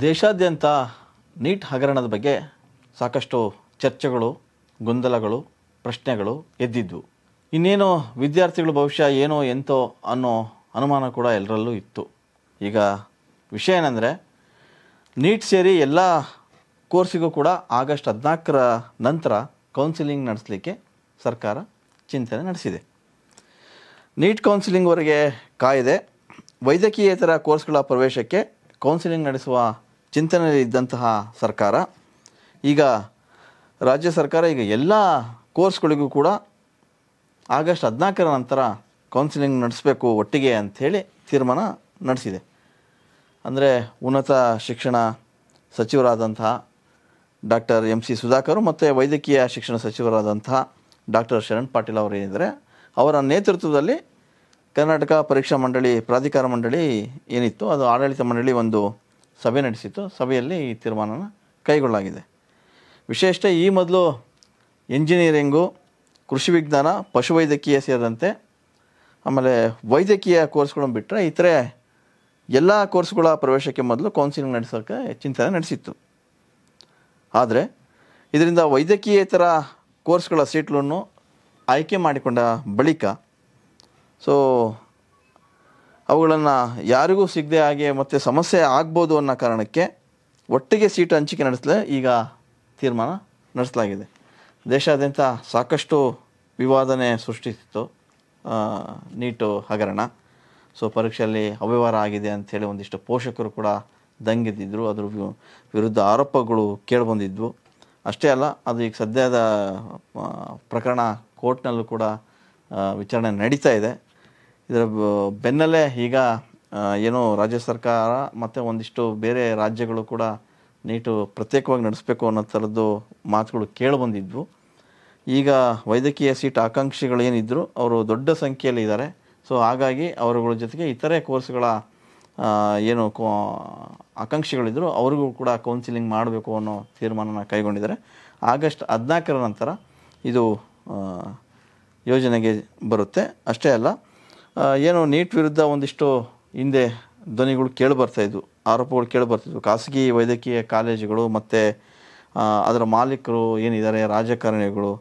ದೇಶಾದ್ಯಂತ ನೀಟ್ ಹಗರಣದ ಬಗ್ಗೆ ಸಾಕಷ್ಟು ಚರ್ಚೆಗಳು, ಗೊಂದಲಗಳು, ಪ್ರಶ್ನೆಗಳು ಎದ್ದಿದ್ವು. ಇನ್ನೇನು ವಿದ್ಯಾರ್ಥಿಗಳ ಭವಿಷ್ಯ ಏನೋ ಎಂತೋ ಅನ್ನೋ ಅನುಮಾನ ಕೂಡ ಎಲ್ಲರಲ್ಲೂ ಇತ್ತು. ಈಗ ವಿಷಯ ಏನಂದರೆ, ನೀಟ್ ಸೇರಿ ಎಲ್ಲ ಕೋರ್ಸಿಗೂ ಕೂಡ ಆಗಸ್ಟ್ ಹದಿನಾಲ್ಕರ ನಂತರ ಕೌನ್ಸಿಲಿಂಗ್ ನಡೆಸಲಿಕ್ಕೆ ಸರ್ಕಾರ ಚಿಂತನೆ ನಡೆಸಿದೆ. ನೀಟ್ ಕೌನ್ಸಿಲಿಂಗ್ವರೆಗೆ ಕಾಯಿದೆ, ವೈದ್ಯಕೀಯೇತರ ಕೋರ್ಸ್ಗಳ ಪ್ರವೇಶಕ್ಕೆ ಕೌನ್ಸಿಲಿಂಗ್ ನಡೆಸುವ ಚಿಂತನೆಯಲ್ಲಿದ್ದಂತಹ ಸರ್ಕಾರ, ಈಗ ರಾಜ್ಯ ಸರ್ಕಾರ ಈಗ ಎಲ್ಲ ಕೋರ್ಸ್ಗಳಿಗೂ ಕೂಡ ಆಗಸ್ಟ್ ಹದಿನಾಲ್ಕರ ನಂತರ ಕೌನ್ಸಿಲಿಂಗ್ ನಡೆಸಬೇಕು ಒಟ್ಟಿಗೆ ಅಂಥೇಳಿ ತೀರ್ಮಾನ ನಡೆಸಿದೆ. ಅಂದರೆ ಉನ್ನತ ಶಿಕ್ಷಣ ಸಚಿವರಾದಂತಹ ಡಾಕ್ಟರ್ ಎಂ ಸಿ ಸುಧಾಕರ್ ಮತ್ತು ವೈದ್ಯಕೀಯ ಶಿಕ್ಷಣ ಸಚಿವರಾದಂತಹ ಡಾಕ್ಟರ್ ಶರಣ್ ಪಾಟೀಲ್ ಅವರು ಏನಿದ್ದಾರೆ, ಅವರ ನೇತೃತ್ವದಲ್ಲಿ ಕರ್ನಾಟಕ ಪರೀಕ್ಷಾ ಮಂಡಳಿ, ಪ್ರಾಧಿಕಾರ ಮಂಡಳಿ ಏನಿತ್ತು, ಅದು ಆಡಳಿತ ಮಂಡಳಿ ಒಂದು ಸಭೆ ನಡೆಸಿತ್ತು. ಸಭೆಯಲ್ಲಿ ಈ ತೀರ್ಮಾನನ ಕೈಗೊಳ್ಳಲಾಗಿದೆ. ವಿಶೇಷ ಈ ಮೊದಲು ಇಂಜಿನಿಯರಿಂಗು ಕೃಷಿ ವಿಜ್ಞಾನ, ಪಶುವೈದ್ಯಕೀಯ ಸೇರಿದಂತೆ ಆಮೇಲೆ ವೈದ್ಯಕೀಯ ಕೋರ್ಸ್ಗಳನ್ನು ಬಿಟ್ಟರೆ ಇತರೆ ಎಲ್ಲ ಕೋರ್ಸ್ಗಳ ಪ್ರವೇಶಕ್ಕೆ ಮೊದಲು ಕೌನ್ಸಿಲಿಂಗ್ ನಡೆಸೋಕ್ಕೆ ಚಿಂತನೆ ನಡೆಸಿತ್ತು. ಆದರೆ ಇದರಿಂದ ವೈದ್ಯಕೀಯೇತರ ಕೋರ್ಸ್ಗಳ ಸೀಟ್ಗಳನ್ನು ಆಯ್ಕೆ ಮಾಡಿಕೊಂಡ ಬಳಿಕ ಸೊ ಅವುಗಳನ್ನು ಯಾರಿಗೂ ಸಿಗದೆ ಹಾಗೆ ಮತ್ತು ಸಮಸ್ಯೆ ಆಗ್ಬೋದು ಅನ್ನೋ ಕಾರಣಕ್ಕೆ ಒಟ್ಟಿಗೆ ಸೀಟು ಹಂಚಿಕೆ ನಡೆಸಲೇ ಈಗ ತೀರ್ಮಾನ ನಡೆಸಲಾಗಿದೆ. ದೇಶಾದ್ಯಂತ ಸಾಕಷ್ಟು ವಿವಾದನೆ ಸೃಷ್ಟಿಸಿತ್ತು. ನೀಟು ಹಗರಣ. ಸೊ ಪರೀಕ್ಷೆಯಲ್ಲಿ ಅವ್ಯವಹಾರ ಆಗಿದೆ ಅಂಥೇಳಿ ಒಂದಿಷ್ಟು ಪೋಷಕರು ಕೂಡ ದಂಗೆದ್ದಿದ್ರು. ಅದ್ರ ವಿರುದ್ಧ ಆರೋಪಗಳು ಕೇಳಿಬಂದಿದ್ವು. ಅಷ್ಟೇ ಅಲ್ಲ, ಅದು ಈಗ ಸದ್ಯದ ಪ್ರಕರಣ ಕೋರ್ಟ್ನಲ್ಲೂ ಕೂಡ ವಿಚಾರಣೆ ನಡೀತಾ ಇದೆ. ಇದರ ಬೆನ್ನಲ್ಲೇ ಈಗ ಏನು ರಾಜ್ಯ ಸರ್ಕಾರ ಮತ್ತು ಒಂದಿಷ್ಟು ಬೇರೆ ರಾಜ್ಯಗಳು ಕೂಡ ನೀಟು ಪ್ರತ್ಯೇಕವಾಗಿ ನಡೆಸಬೇಕು ಅನ್ನೋ ಥರದ್ದು ಮಾತುಗಳು ಕೇಳಿಬಂದಿದ್ವು ಈಗ ವೈದ್ಯಕೀಯ ಸೀಟ್ ಆಕಾಂಕ್ಷಿಗಳು ಏನಿದ್ರು ಅವರು ದೊಡ್ಡ ಸಂಖ್ಯೆಯಲ್ಲಿ ಇದ್ದಾರೆ. ಸೊ ಹಾಗಾಗಿ ಅವರುಗಳ ಜೊತೆಗೆ ಇತರೆ ಕೋರ್ಸ್ಗಳ ಏನು ಕೋ ಆಕಾಂಕ್ಷಿಗಳಿದ್ದರು ಅವ್ರಿಗೂ ಕೂಡ ಕೌನ್ಸಿಲಿಂಗ್ ಮಾಡಬೇಕು ಅನ್ನೋ ತೀರ್ಮಾನನ ಕೈಗೊಂಡಿದ್ದಾರೆ. ಆಗಸ್ಟ್ ಹದಿನಾಲ್ಕರ ನಂತರ ಇದು ಯೋಜನೆಗೆ ಬರುತ್ತೆ. ಅಷ್ಟೇ ಅಲ್ಲ ಏನು ನೀಟ್ ವಿರುದ್ಧ ಒಂದಿಷ್ಟು ಹಿಂದೆ ಧ್ವನಿಗಳು ಕೇಳಿಬರ್ತಾಯಿದ್ವು ಆರೋಪಗಳು ಕೇಳಿಬರ್ತಿದ್ವು ಖಾಸಗಿ ವೈದ್ಯಕೀಯ ಕಾಲೇಜುಗಳು ಮತ್ತು ಅದರ ಮಾಲೀಕರು ಏನಿದ್ದಾರೆ, ರಾಜಕಾರಣಿಗಳು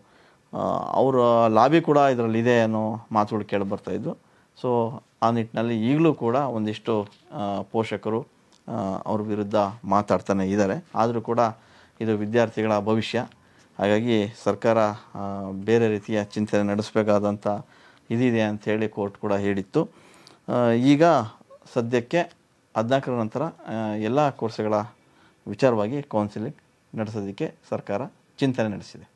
ಅವರ ಲಾಬಿ ಕೂಡ ಇದರಲ್ಲಿ ಇದೆ ಅನ್ನೋ ಮಾತುಗಳು ಕೇಳಿಬರ್ತಾಯಿದ್ವು ಸೊ ಆ ನಿಟ್ಟಿನಲ್ಲಿ ಈಗಲೂ ಕೂಡ ಒಂದಿಷ್ಟು ಪೋಷಕರು ಅವ್ರ ವಿರುದ್ಧ ಮಾತಾಡ್ತಾನೆ ಇದ್ದಾರೆ. ಆದರೂ ಕೂಡ ಇದು ವಿದ್ಯಾರ್ಥಿಗಳ ಭವಿಷ್ಯ. ಹಾಗಾಗಿ ಸರ್ಕಾರ ಬೇರೆ ರೀತಿಯ ಚಿಂತನೆ ನಡೆಸಬೇಕಾದಂಥ ಇದಿದೆ ಅಂಥೇಳಿ ಕೋರ್ಟ್ ಕೂಡ ಹೇಳಿತ್ತು. ಈಗ ಸದ್ಯಕ್ಕೆ ಹದಿನಾಲ್ಕರ ನಂತರ ಎಲ್ಲ ಕೋರ್ಸ್ಗಳ ವಿಚಾರವಾಗಿ ಕೌನ್ಸಿಲಿಂಗ್ ನಡೆಸೋದಕ್ಕೆ ಸರ್ಕಾರ ಚಿಂತನೆ ನಡೆಸಿದೆ.